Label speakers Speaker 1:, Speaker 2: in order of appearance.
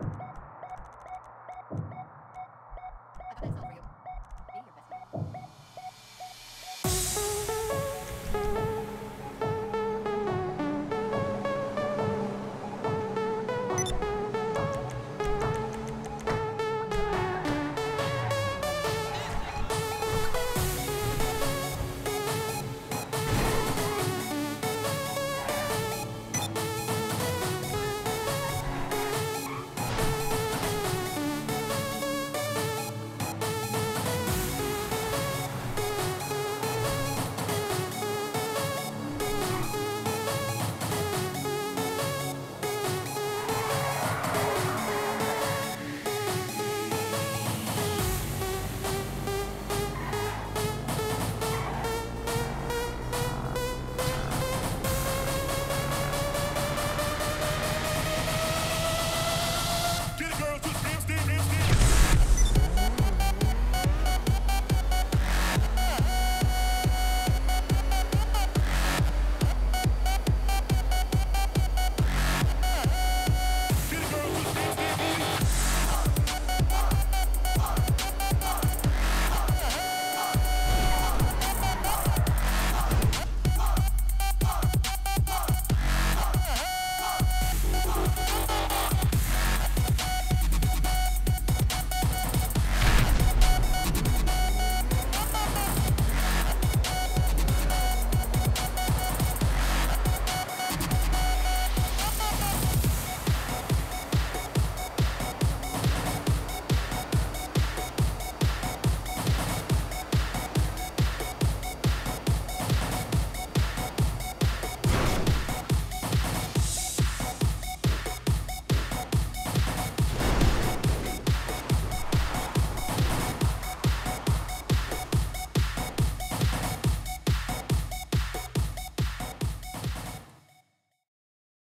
Speaker 1: you